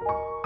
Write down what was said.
you